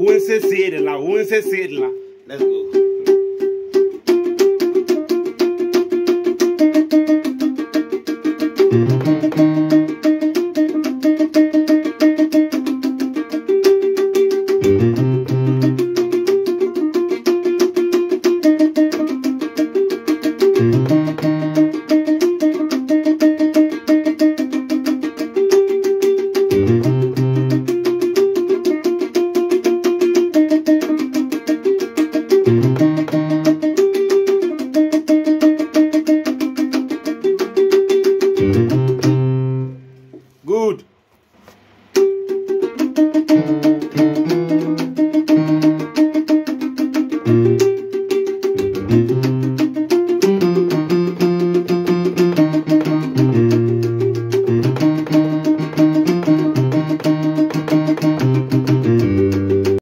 once seed la, once seed la. Let's go. Good.